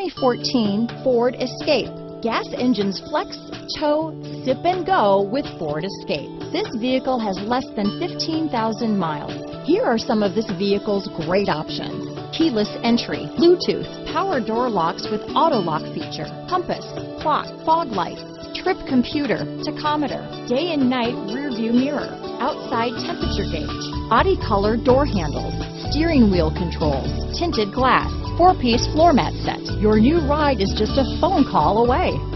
2014 Ford Escape. Gas engines flex, tow, sip and go with Ford Escape. This vehicle has less than 15,000 miles. Here are some of this vehicle's great options. Keyless entry, Bluetooth, power door locks with auto lock feature, compass, clock, fog lights, trip computer, tachometer, day and night rear view mirror, outside temperature gauge, body color door handles, steering wheel controls, tinted glass, four-piece floor mat set. Your new ride is just a phone call away.